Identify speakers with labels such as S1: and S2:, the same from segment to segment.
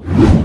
S1: Thank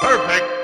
S1: Perfect.